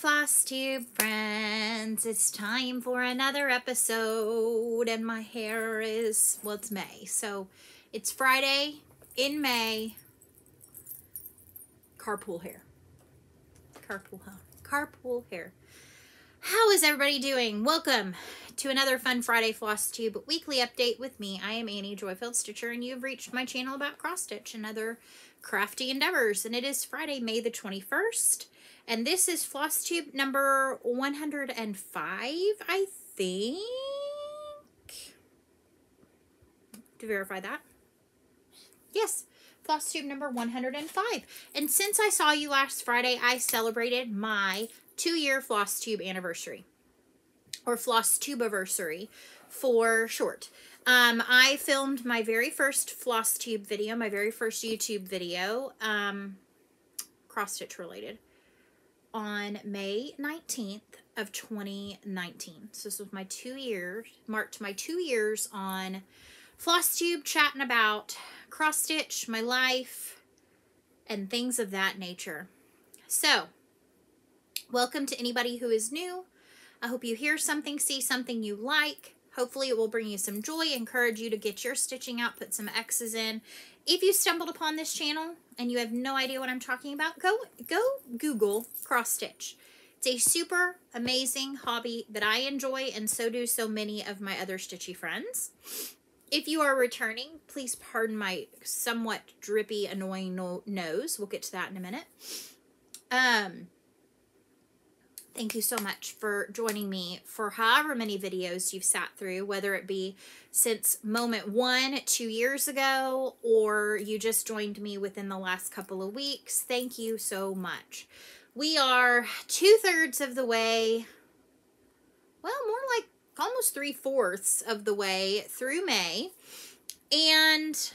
Floss Tube friends. It's time for another episode, and my hair is, well, it's May. So it's Friday in May. Carpool hair. Carpool, huh? Carpool hair. How is everybody doing? Welcome to another Fun Friday Floss Tube weekly update with me. I am Annie Joy Filled Stitcher, and you've reached my channel about cross stitch and other crafty endeavors. And it is Friday, May the 21st. And this is floss tube number 105, I think. To verify that. Yes, floss tube number 105. And since I saw you last Friday, I celebrated my two-year floss tube anniversary. Or floss tube anniversary for short. Um, I filmed my very first floss tube video, my very first YouTube video, um, cross stitch related on May 19th of 2019. So this was my two years, marked my two years on floss tube chatting about cross stitch, my life, and things of that nature. So, welcome to anybody who is new. I hope you hear something, see something you like. Hopefully it will bring you some joy, encourage you to get your stitching out, put some X's in. If you stumbled upon this channel and you have no idea what I'm talking about, go, go Google cross stitch. It's a super amazing hobby that I enjoy and so do so many of my other stitchy friends. If you are returning, please pardon my somewhat drippy, annoying no nose. We'll get to that in a minute. Um, Thank you so much for joining me for however many videos you've sat through, whether it be since moment one two years ago or you just joined me within the last couple of weeks. Thank you so much. We are two thirds of the way, well, more like almost three fourths of the way through May, and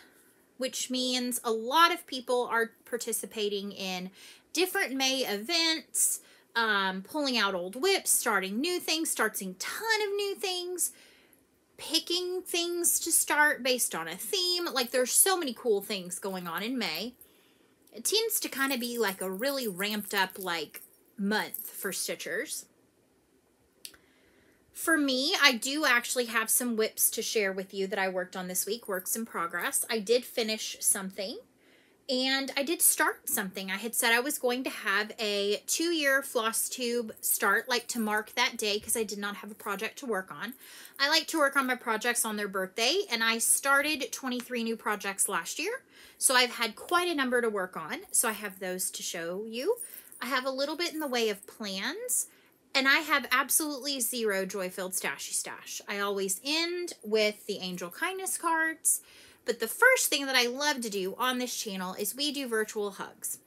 which means a lot of people are participating in different May events um, pulling out old whips, starting new things, starting ton of new things, picking things to start based on a theme. Like there's so many cool things going on in May. It tends to kind of be like a really ramped up like month for stitchers. For me, I do actually have some whips to share with you that I worked on this week, works in progress. I did finish something and I did start something. I had said I was going to have a two-year floss tube start, like to mark that day because I did not have a project to work on. I like to work on my projects on their birthday, and I started 23 new projects last year. So I've had quite a number to work on. So I have those to show you. I have a little bit in the way of plans, and I have absolutely zero joy-filled stashy stash. I always end with the angel kindness cards, but the first thing that I love to do on this channel is we do virtual hugs.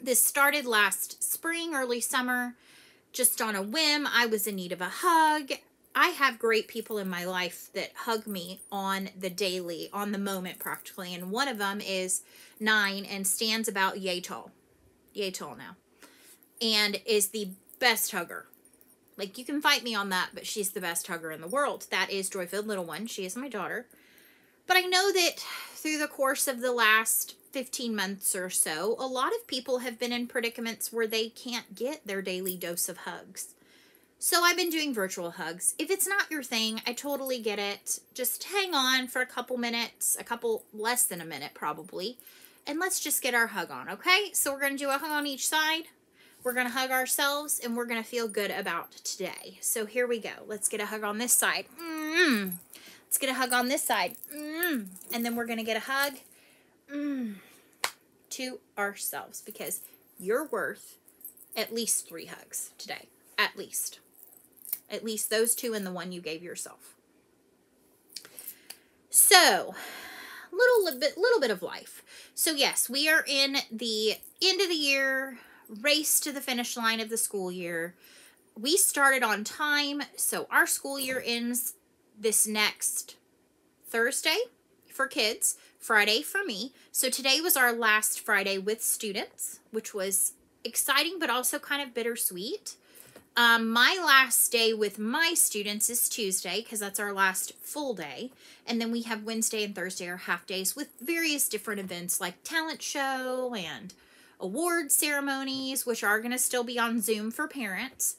This started last spring, early summer, just on a whim. I was in need of a hug. I have great people in my life that hug me on the daily, on the moment practically. And one of them is nine and stands about yay tall. Yay tall now. And is the best hugger. Like you can fight me on that, but she's the best hugger in the world. That is Joy-Filled Little One. She is my daughter. But I know that through the course of the last 15 months or so, a lot of people have been in predicaments where they can't get their daily dose of hugs. So I've been doing virtual hugs. If it's not your thing, I totally get it. Just hang on for a couple minutes, a couple less than a minute probably, and let's just get our hug on, okay? So we're going to do a hug on each side. We're going to hug ourselves, and we're going to feel good about today. So here we go. Let's get a hug on this side. Mm -hmm. Let's get a hug on this side. Mm. And then we're going to get a hug mm, to ourselves because you're worth at least three hugs today. At least. At least those two and the one you gave yourself. So, little bit, little bit of life. So yes, we are in the end of the year, race to the finish line of the school year. We started on time, so our school year ends this next Thursday for kids, Friday for me. So today was our last Friday with students, which was exciting but also kind of bittersweet. Um, my last day with my students is Tuesday because that's our last full day. And then we have Wednesday and Thursday are half days with various different events like talent show and award ceremonies, which are going to still be on Zoom for parents,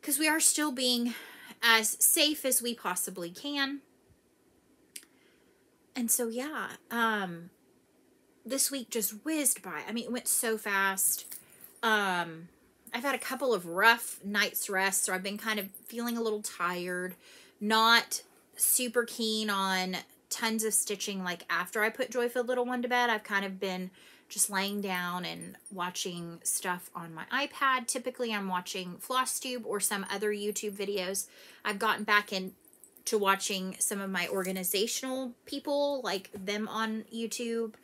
because we are still being as safe as we possibly can. And so, yeah, um, this week just whizzed by. I mean, it went so fast. Um, I've had a couple of rough nights rest, so I've been kind of feeling a little tired, not super keen on tons of stitching like after I put Joyful Little One to bed. I've kind of been just laying down and watching stuff on my iPad. Typically, I'm watching FlossTube or some other YouTube videos. I've gotten back into watching some of my organizational people, like them on YouTube.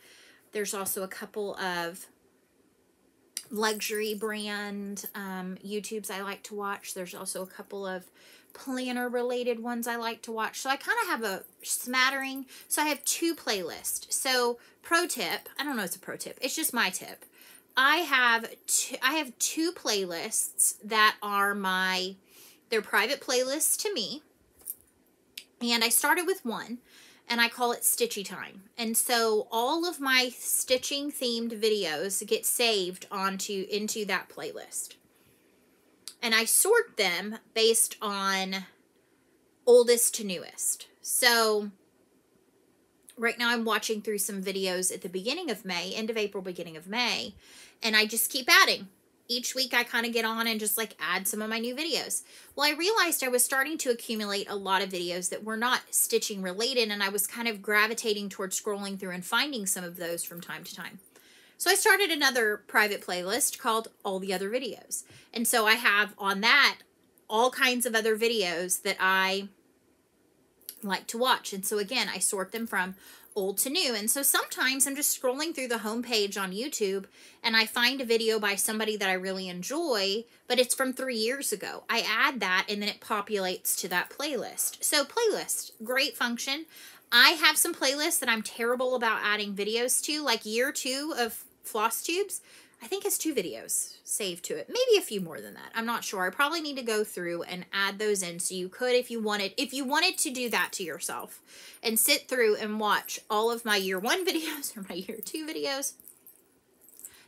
There's also a couple of luxury brand um, YouTubes I like to watch. There's also a couple of planner related ones I like to watch. So I kind of have a smattering. So I have two playlists. So pro tip, I don't know it's a pro tip. It's just my tip. I have two, I have two playlists that are my they're private playlists to me. And I started with one and I call it Stitchy Time. And so all of my stitching themed videos get saved onto into that playlist. And I sort them based on oldest to newest. So right now I'm watching through some videos at the beginning of May, end of April, beginning of May, and I just keep adding each week I kind of get on and just like add some of my new videos. Well, I realized I was starting to accumulate a lot of videos that were not stitching related and I was kind of gravitating towards scrolling through and finding some of those from time to time. So I started another private playlist called All the Other Videos. And so I have on that all kinds of other videos that I like to watch. And so again, I sort them from old to new. And so sometimes I'm just scrolling through the homepage on YouTube and I find a video by somebody that I really enjoy, but it's from three years ago. I add that and then it populates to that playlist. So playlist, great function. I have some playlists that I'm terrible about adding videos to, like year two of floss tubes. I think it's two videos saved to it. Maybe a few more than that. I'm not sure. I probably need to go through and add those in so you could if you wanted if you wanted to do that to yourself and sit through and watch all of my year 1 videos or my year 2 videos.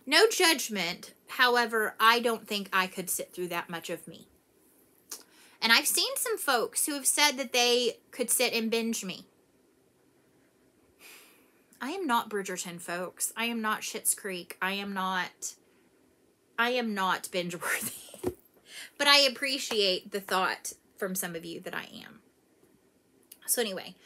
No judgment. However, I don't think I could sit through that much of me. And I've seen some folks who have said that they could sit and binge me. I am not Bridgerton, folks. I am not Schitt's Creek. I am not, I am not binge worthy. but I appreciate the thought from some of you that I am. So anyway,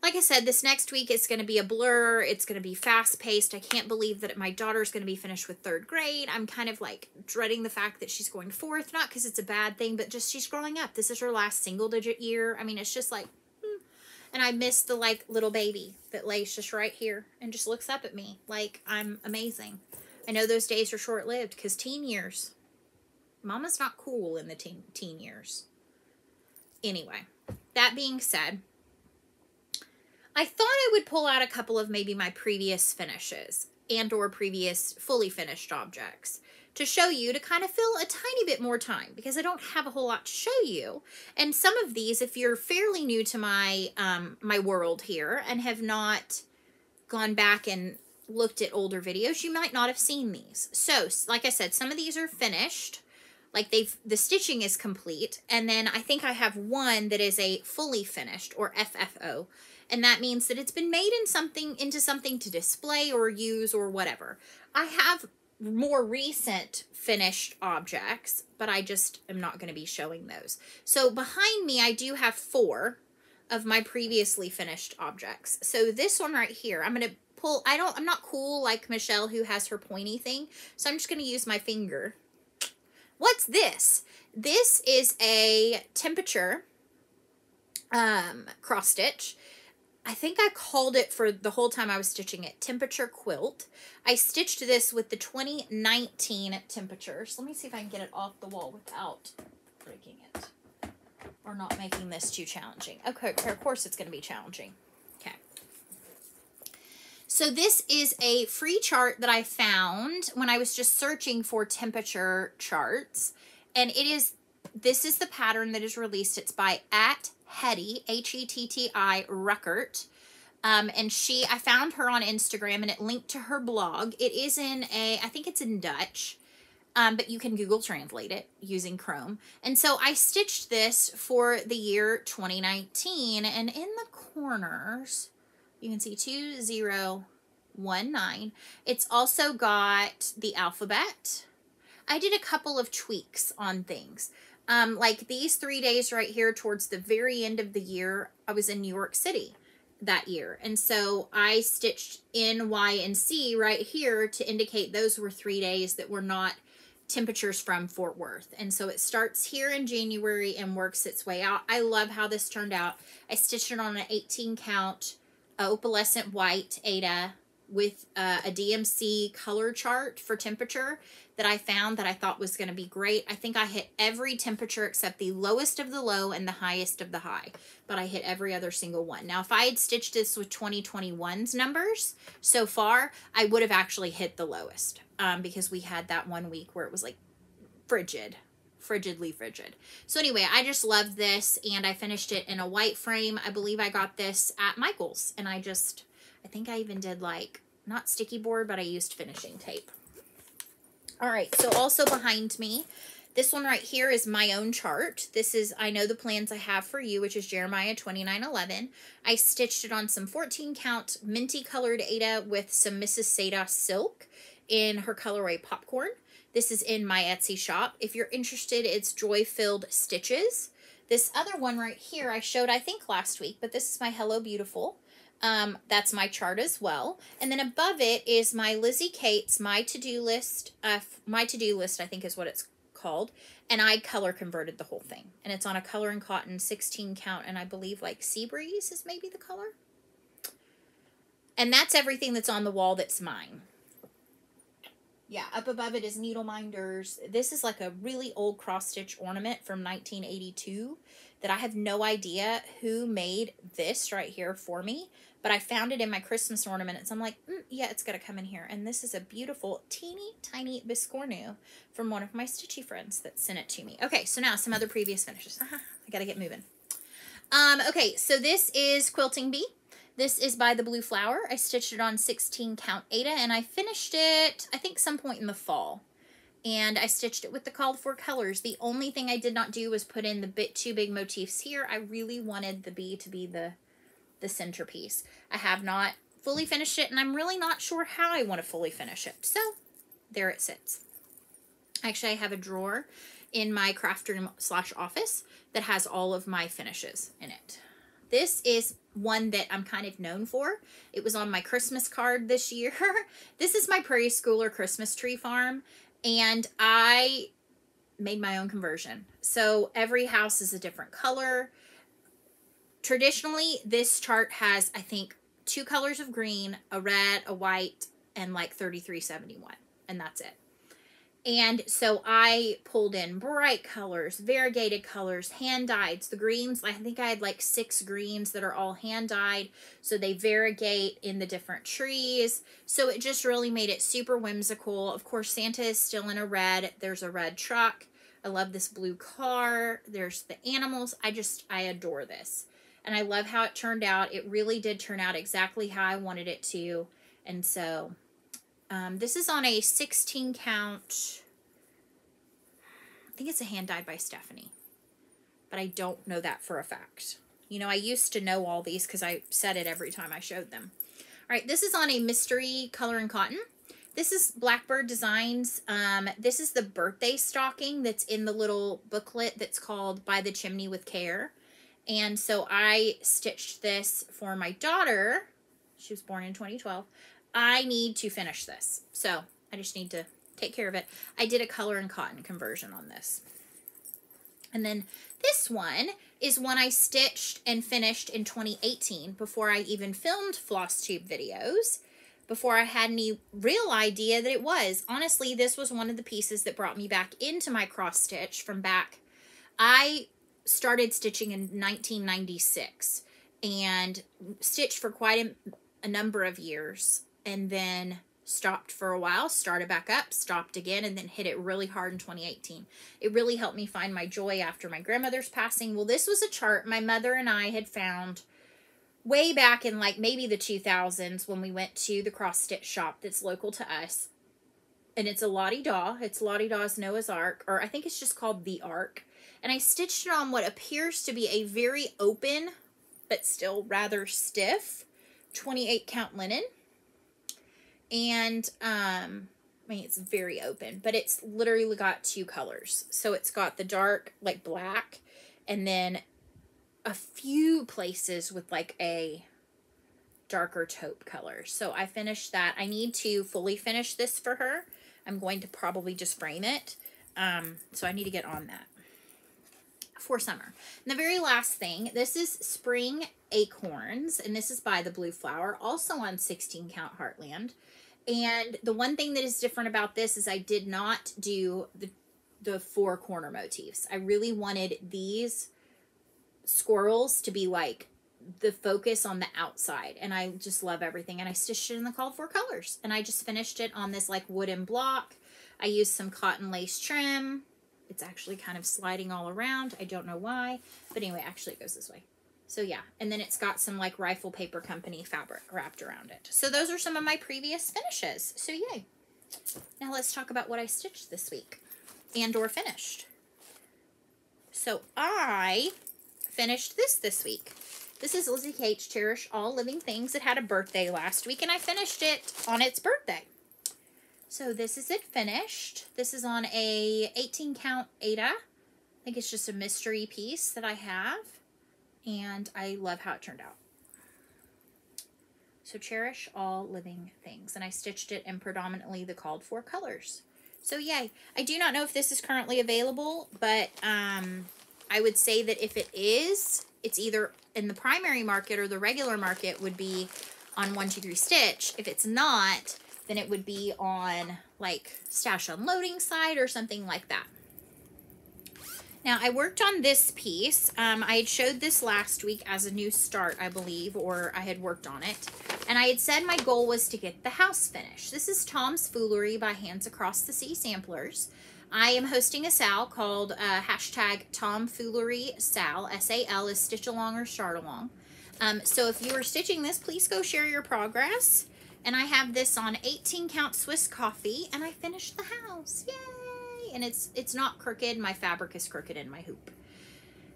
like I said, this next week is going to be a blur. It's going to be fast paced. I can't believe that my daughter's going to be finished with third grade. I'm kind of like dreading the fact that she's going fourth, not because it's a bad thing, but just she's growing up. This is her last single digit year. I mean, it's just like, and I miss the like little baby that lays just right here and just looks up at me like I'm amazing. I know those days are short lived because teen years. Mama's not cool in the teen, teen years. Anyway, that being said, I thought I would pull out a couple of maybe my previous finishes and or previous fully finished objects to show you to kind of fill a tiny bit more time because I don't have a whole lot to show you. And some of these, if you're fairly new to my um, my world here and have not gone back and looked at older videos, you might not have seen these. So, like I said, some of these are finished. Like they've, the stitching is complete. And then I think I have one that is a fully finished or FFO. And that means that it's been made in something, into something to display or use or whatever. I have more recent finished objects, but I just am not going to be showing those. So behind me, I do have four of my previously finished objects. So this one right here, I'm going to pull, I don't, I'm not cool like Michelle who has her pointy thing. So I'm just going to use my finger. What's this? This is a temperature um, cross stitch. I think I called it for the whole time I was stitching it, temperature quilt. I stitched this with the 2019 temperatures. Let me see if I can get it off the wall without breaking it or not making this too challenging. Okay, of course it's going to be challenging. Okay. So this is a free chart that I found when I was just searching for temperature charts. And it is, this is the pattern that is released. It's by at Hetti, H-E-T-T-I, Ruckert. Um, and she, I found her on Instagram and it linked to her blog. It is in a, I think it's in Dutch, um, but you can Google Translate it using Chrome. And so I stitched this for the year 2019. And in the corners, you can see 2019. It's also got the alphabet. I did a couple of tweaks on things. Um, like these three days right here towards the very end of the year, I was in New York City that year. And so I stitched N, Y, and C right here to indicate those were three days that were not temperatures from Fort Worth. And so it starts here in January and works its way out. I love how this turned out. I stitched it on an 18 count opalescent white Aida with uh, a DMC color chart for temperature that I found that I thought was going to be great. I think I hit every temperature except the lowest of the low and the highest of the high, but I hit every other single one. Now, if I had stitched this with 2021's numbers so far, I would have actually hit the lowest um, because we had that one week where it was like frigid, frigidly frigid. So anyway, I just loved this and I finished it in a white frame. I believe I got this at Michael's and I just, I think I even did like, not sticky board, but I used finishing tape. All right, so also behind me, this one right here is my own chart. This is I Know the Plans I Have for You, which is Jeremiah 2911. I stitched it on some 14 count minty colored Aida with some Mrs. Seda silk in her colorway Popcorn. This is in my Etsy shop. If you're interested, it's Joy Filled Stitches. This other one right here I showed, I think, last week, but this is my Hello Beautiful. Um, that's my chart as well. And then above it is my Lizzie Kate's My To-Do List. Uh, my To-Do List, I think is what it's called. And I color converted the whole thing. And it's on a color and cotton 16 count. And I believe like Sea Breeze is maybe the color. And that's everything that's on the wall that's mine. Yeah, up above it is Needle Minders. This is like a really old cross-stitch ornament from 1982 that I have no idea who made this right here for me but I found it in my Christmas ornaments. And I'm like, mm, yeah, it's got to come in here. And this is a beautiful, teeny, tiny biscornu from one of my stitchy friends that sent it to me. Okay, so now some other previous finishes. Uh -huh, I got to get moving. Um, okay, so this is Quilting Bee. This is by the Blue Flower. I stitched it on 16 count Aida, and I finished it, I think, some point in the fall. And I stitched it with the called for colors. The only thing I did not do was put in the bit too big motifs here. I really wanted the bee to be the the centerpiece. I have not fully finished it, and I'm really not sure how I want to fully finish it. So there it sits. Actually, I have a drawer in my craft room slash office that has all of my finishes in it. This is one that I'm kind of known for. It was on my Christmas card this year. this is my Prairie Schooler Christmas tree farm, and I made my own conversion. So every house is a different color. Traditionally, this chart has, I think, two colors of green, a red, a white, and like 3371. And that's it. And so I pulled in bright colors, variegated colors, hand dyed. The greens, I think I had like six greens that are all hand dyed. So they variegate in the different trees. So it just really made it super whimsical. Of course, Santa is still in a red. There's a red truck. I love this blue car. There's the animals. I just, I adore this and I love how it turned out. It really did turn out exactly how I wanted it to. And so um, this is on a 16 count, I think it's a hand dyed by Stephanie, but I don't know that for a fact. You know, I used to know all these because I said it every time I showed them. All right, this is on a mystery color and cotton. This is Blackbird Designs. Um, this is the birthday stocking that's in the little booklet that's called By the Chimney with Care. And so I stitched this for my daughter. She was born in 2012. I need to finish this. So I just need to take care of it. I did a color and cotton conversion on this. And then this one is one I stitched and finished in 2018 before I even filmed floss tube videos, before I had any real idea that it was. Honestly, this was one of the pieces that brought me back into my cross stitch from back. I started stitching in 1996 and stitched for quite a, a number of years and then stopped for a while, started back up, stopped again, and then hit it really hard in 2018. It really helped me find my joy after my grandmother's passing. Well, this was a chart my mother and I had found way back in like maybe the 2000s when we went to the cross stitch shop that's local to us. And it's a Lottie Daw. It's Lottie Daw's Noah's Ark, or I think it's just called the Ark. And I stitched it on what appears to be a very open, but still rather stiff 28 count linen. And, um, I mean, it's very open, but it's literally got two colors. So it's got the dark, like black, and then a few places with like a darker taupe color. So I finished that. I need to fully finish this for her. I'm going to probably just frame it. Um, so I need to get on that for summer. And the very last thing, this is Spring Acorns, and this is by the Blue Flower, also on 16 Count Heartland. And the one thing that is different about this is I did not do the, the four corner motifs. I really wanted these squirrels to be like the focus on the outside and I just love everything and I stitched it in the called for colors and I just finished it on this like wooden block I used some cotton lace trim it's actually kind of sliding all around. I don't know why but anyway actually it goes this way. So yeah and then it's got some like rifle paper company fabric wrapped around it. So those are some of my previous finishes. So yay. Now let's talk about what I stitched this week. And or finished. So I finished this this week. This is Lizzie Kate's Cherish All Living Things. It had a birthday last week, and I finished it on its birthday. So this is it finished. This is on a 18 count Aida. I think it's just a mystery piece that I have, and I love how it turned out. So cherish all living things. And I stitched it in predominantly the called for colors. So yay. I do not know if this is currently available, but um, I would say that if it is, it's either in the primary market or the regular market would be on 123 Stitch. If it's not, then it would be on like Stash Unloading side or something like that. Now, I worked on this piece. Um, I had showed this last week as a new start, I believe, or I had worked on it. And I had said my goal was to get the house finished. This is Tom's Foolery by Hands Across the Sea Samplers. I am hosting a SAL called uh, hashtag Tomfoolery SAL. S-A-L is stitch along or start along. Um, so if you are stitching this, please go share your progress. And I have this on 18 count Swiss coffee and I finished the house. Yay! And it's it's not crooked. My fabric is crooked in my hoop.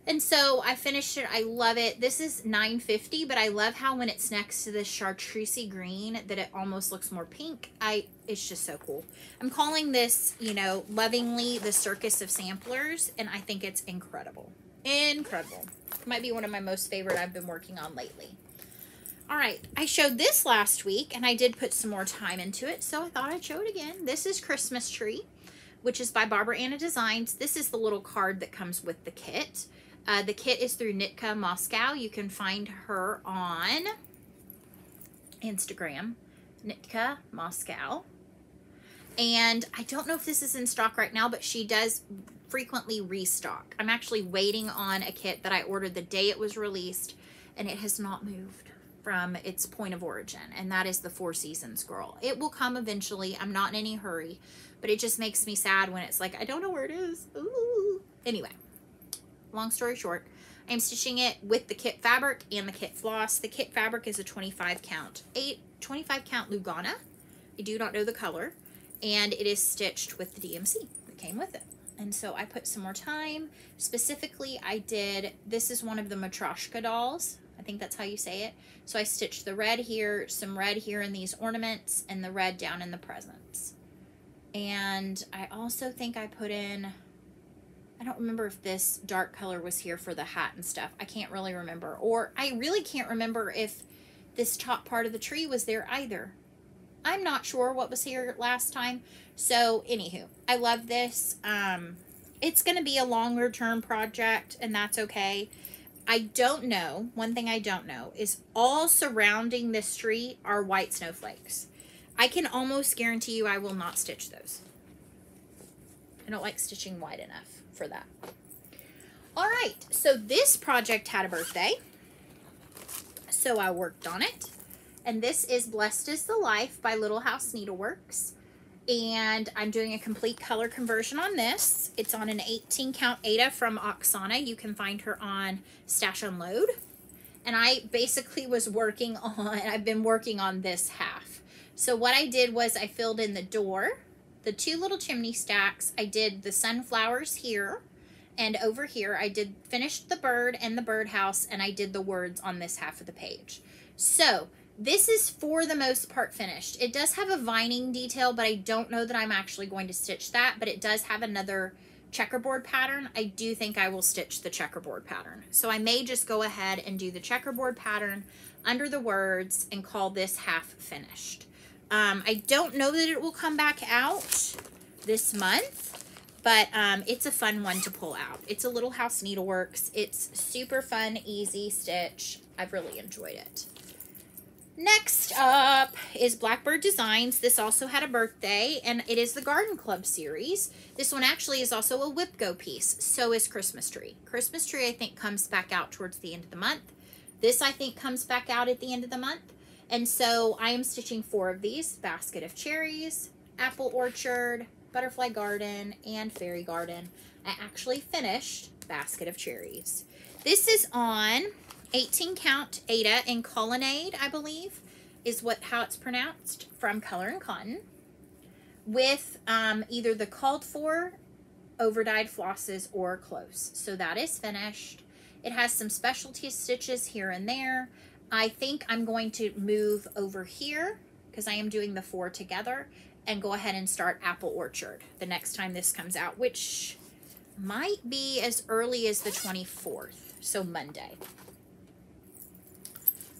And so I finished it. I love it. This is 950, but I love how when it's next to this chartreusey green that it almost looks more pink. I It's just so cool. I'm calling this, you know, lovingly the Circus of Samplers, and I think it's incredible. Incredible. Might be one of my most favorite I've been working on lately. All right, I showed this last week, and I did put some more time into it, so I thought I'd show it again. This is Christmas Tree, which is by Barbara Ana Designs. This is the little card that comes with the kit. Uh, the kit is through Nitka Moscow. You can find her on Instagram, Nitka Moscow. And I don't know if this is in stock right now, but she does frequently restock. I'm actually waiting on a kit that I ordered the day it was released, and it has not moved from its point of origin, and that is the Four Seasons Girl. It will come eventually. I'm not in any hurry, but it just makes me sad when it's like, I don't know where it is. Ooh. Anyway, long story short, I'm stitching it with the kit fabric and the kit floss. The kit fabric is a 25 count, eight, 25 count Lugana. I do not know the color. And it is stitched with the DMC that came with it. And so I put some more time. Specifically, I did, this is one of the Matryoshka dolls. I think that's how you say it. So I stitched the red here, some red here in these ornaments, and the red down in the presents. And I also think I put in I don't remember if this dark color was here for the hat and stuff. I can't really remember. Or I really can't remember if this top part of the tree was there either. I'm not sure what was here last time. So, anywho, I love this. Um, it's going to be a longer term project, and that's okay. I don't know. One thing I don't know is all surrounding this tree are white snowflakes. I can almost guarantee you I will not stitch those. I don't like stitching white enough for that. All right, so this project had a birthday. So I worked on it. And this is Blessed is the Life by Little House Needleworks. And I'm doing a complete color conversion on this. It's on an 18 count Aida from Oksana. You can find her on Stash Unload. and I basically was working on, I've been working on this half. So what I did was I filled in the door, the two little chimney stacks. I did the sunflowers here and over here. I did finished the bird and the birdhouse and I did the words on this half of the page. So this is for the most part finished. It does have a vining detail, but I don't know that I'm actually going to stitch that, but it does have another checkerboard pattern. I do think I will stitch the checkerboard pattern. So I may just go ahead and do the checkerboard pattern under the words and call this half finished. Um, I don't know that it will come back out this month, but um, it's a fun one to pull out. It's a Little House Needleworks. It's super fun, easy stitch. I've really enjoyed it. Next up is Blackbird Designs. This also had a birthday, and it is the Garden Club series. This one actually is also a Whip Go piece. So is Christmas Tree. Christmas Tree, I think, comes back out towards the end of the month. This, I think, comes back out at the end of the month. And so I am stitching four of these. Basket of Cherries, Apple Orchard, Butterfly Garden, and Fairy Garden. I actually finished Basket of Cherries. This is on 18 count Aida in Colonnade, I believe, is what how it's pronounced from Color and Cotton with um, either the called for over dyed flosses or close. So that is finished. It has some specialty stitches here and there. I think I'm going to move over here because I am doing the four together and go ahead and start Apple Orchard the next time this comes out, which might be as early as the 24th, so Monday.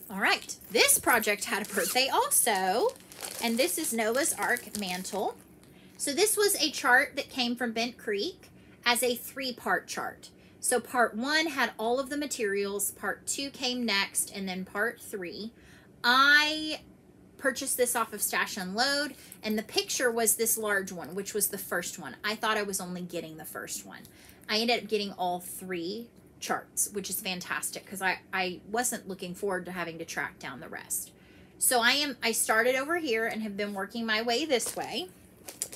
All right, this project had a birthday also, and this is Noah's Ark Mantle. So this was a chart that came from Bent Creek as a three-part chart. So part one had all of the materials, part two came next, and then part three. I purchased this off of Stash Unload, and the picture was this large one, which was the first one. I thought I was only getting the first one. I ended up getting all three charts, which is fantastic because I, I wasn't looking forward to having to track down the rest. So I am I started over here and have been working my way this way.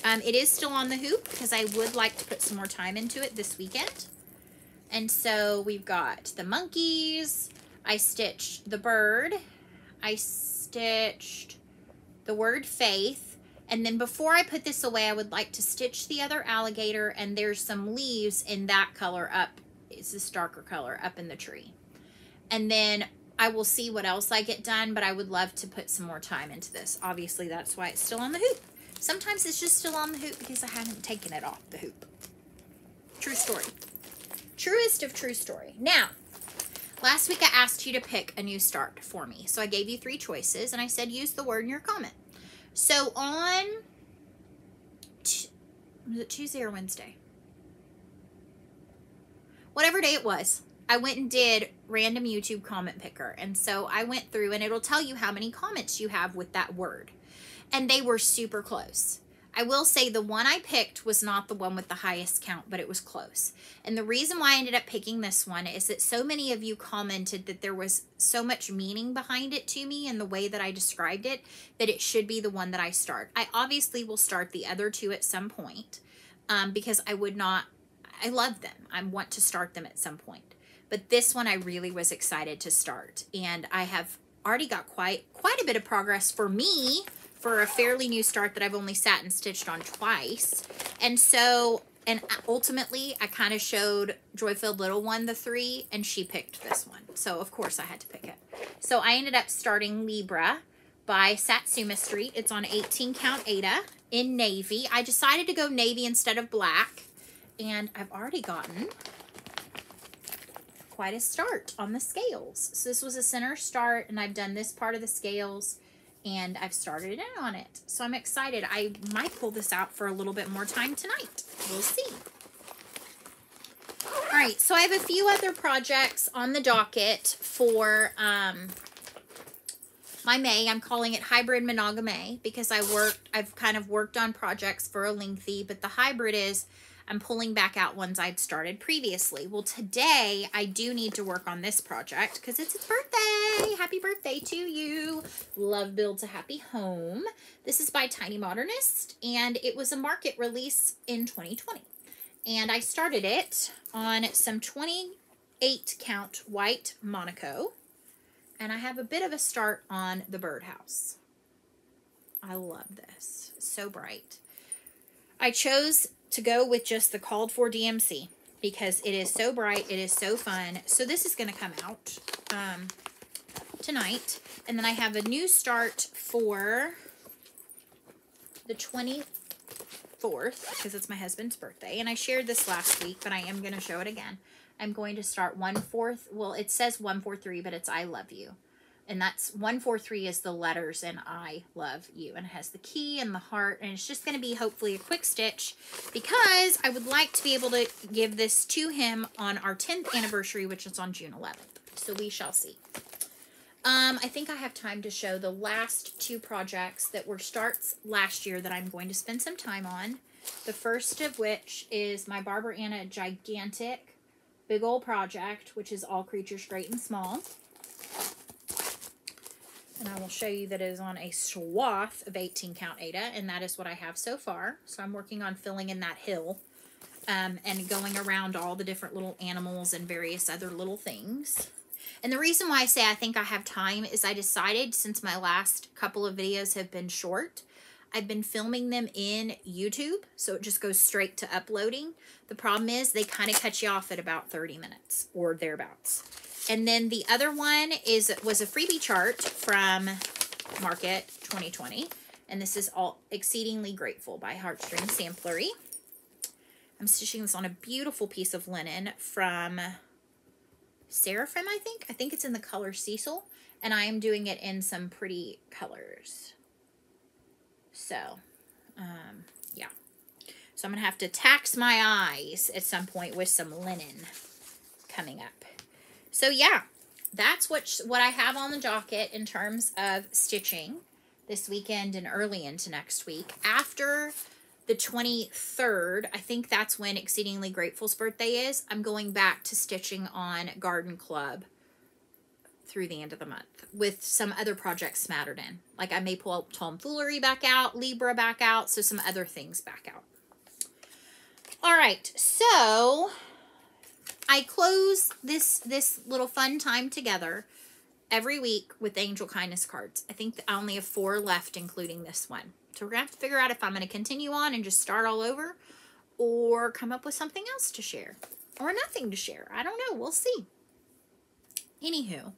Um, it is still on the hoop because I would like to put some more time into it this weekend. And so we've got the monkeys. I stitched the bird. I stitched the word faith. And then before I put this away, I would like to stitch the other alligator and there's some leaves in that color up it's this darker color up in the tree. And then I will see what else I get done, but I would love to put some more time into this. Obviously, that's why it's still on the hoop. Sometimes it's just still on the hoop because I haven't taken it off the hoop. True story. Truest of true story. Now, last week I asked you to pick a new start for me. So I gave you three choices, and I said use the word in your comment. So on, was it Tuesday or Wednesday? Whatever day it was, I went and did random YouTube comment picker. And so I went through and it'll tell you how many comments you have with that word. And they were super close. I will say the one I picked was not the one with the highest count, but it was close. And the reason why I ended up picking this one is that so many of you commented that there was so much meaning behind it to me and the way that I described it that it should be the one that I start. I obviously will start the other two at some point um, because I would not I love them. I want to start them at some point. But this one I really was excited to start. And I have already got quite quite a bit of progress for me for a fairly new start that I've only sat and stitched on twice. And so, and ultimately I kind of showed Joy-Filled Little One the three and she picked this one. So of course I had to pick it. So I ended up starting Libra by Satsuma Street. It's on 18 count Aida in navy. I decided to go navy instead of black and I've already gotten quite a start on the scales. So this was a center start and I've done this part of the scales and I've started in on it. So I'm excited. I might pull this out for a little bit more time tonight. We'll see. All right, so I have a few other projects on the docket for um, my May. I'm calling it Hybrid Monogamy because I worked, I've kind of worked on projects for a lengthy, but the hybrid is I'm pulling back out ones I'd started previously. Well, today I do need to work on this project because it's its birthday. Happy birthday to you. Love Builds a Happy Home. This is by Tiny Modernist and it was a market release in 2020. And I started it on some 28 count white Monaco. And I have a bit of a start on the birdhouse. I love this. So bright. I chose to go with just the called for DMC because it is so bright. It is so fun. So this is going to come out um, tonight. And then I have a new start for the 24th because it's my husband's birthday. And I shared this last week, but I am going to show it again. I'm going to start one fourth. Well, it says 143, but it's I love you. And that's 143 is the letters and I love you. And it has the key and the heart. And it's just going to be hopefully a quick stitch because I would like to be able to give this to him on our 10th anniversary, which is on June 11th. So we shall see. Um, I think I have time to show the last two projects that were starts last year that I'm going to spend some time on. The first of which is my Barbara Ana Gigantic Big Old Project, which is all creatures great and small. And I will show you that it is on a swath of 18 count Aida, and that is what I have so far. So I'm working on filling in that hill um, and going around all the different little animals and various other little things. And the reason why I say I think I have time is I decided since my last couple of videos have been short, I've been filming them in YouTube, so it just goes straight to uploading. The problem is they kind of cut you off at about 30 minutes or thereabouts. And then the other one is was a freebie chart from Market 2020. And this is all Exceedingly Grateful by Heartstring Samplery. I'm stitching this on a beautiful piece of linen from Seraphim, I think. I think it's in the color Cecil. And I am doing it in some pretty colors. So, um, yeah. So I'm going to have to tax my eyes at some point with some linen coming up. So yeah, that's what, what I have on the docket in terms of stitching this weekend and early into next week. After the 23rd, I think that's when Exceedingly Grateful's birthday is, I'm going back to stitching on Garden Club through the end of the month with some other projects smattered in. Like I may pull Tomfoolery back out, Libra back out, so some other things back out. All right, so I close this this little fun time together every week with Angel Kindness cards. I think I only have four left, including this one. So we're to have to figure out if I'm to continue on and just start all over or come up with something else to share or nothing to share. I don't know. We'll see. Anywho,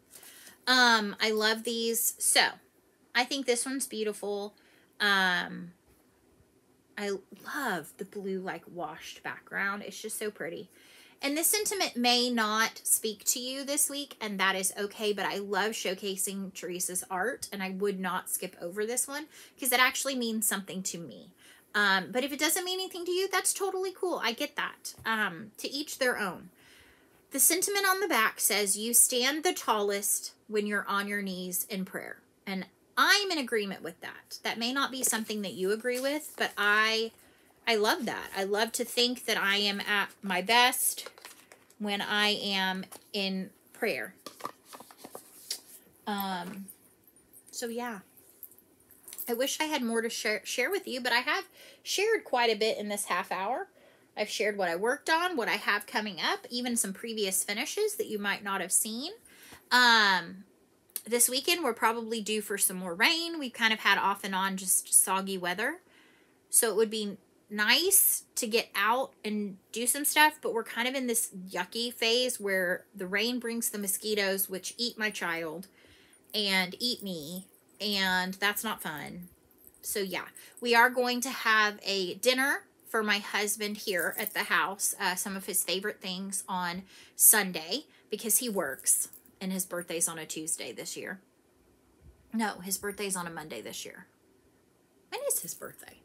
um, I love these. So I think this one's beautiful. Um, I love the blue like washed background. It's just so pretty. And this sentiment may not speak to you this week, and that is okay, but I love showcasing Teresa's art, and I would not skip over this one because it actually means something to me. Um, but if it doesn't mean anything to you, that's totally cool. I get that. Um, to each their own. The sentiment on the back says, You stand the tallest when you're on your knees in prayer. And I'm in agreement with that. That may not be something that you agree with, but I I love that. I love to think that I am at my best when I am in prayer. Um, so yeah. I wish I had more to share, share with you, but I have shared quite a bit in this half hour. I've shared what I worked on, what I have coming up, even some previous finishes that you might not have seen. Um, this weekend, we're probably due for some more rain. We've kind of had off and on just soggy weather. So it would be nice to get out and do some stuff, but we're kind of in this yucky phase where the rain brings the mosquitoes, which eat my child and eat me, and that's not fun. So yeah, we are going to have a dinner for my husband here at the house, uh, some of his favorite things on Sunday because he works and his birthday's on a Tuesday this year. No, his birthday's on a Monday this year. When is his birthday?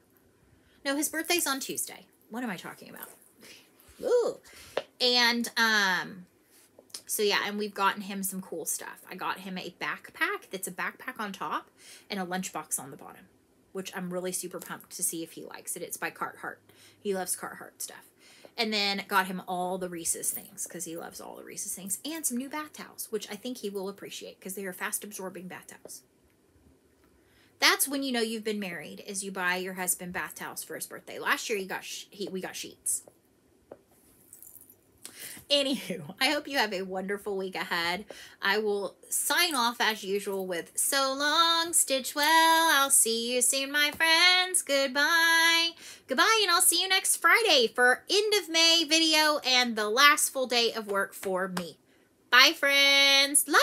No, his birthday's on Tuesday. What am I talking about? Ooh. And, um, so yeah, and we've gotten him some cool stuff. I got him a backpack that's a backpack on top and a lunchbox on the bottom, which I'm really super pumped to see if he likes it. It's by Carhartt. He loves Carhartt stuff. And then got him all the Reese's things because he loves all the Reese's things and some new bath towels, which I think he will appreciate because they are fast absorbing bath towels. That's when you know you've been married, is you buy your husband bath towels for his birthday. Last year, he got he, we got sheets. Anywho, I hope you have a wonderful week ahead. I will sign off as usual with so long, stitch well. I'll see you soon, my friends. Goodbye. Goodbye, and I'll see you next Friday for end of May video and the last full day of work for me. Bye, friends. Love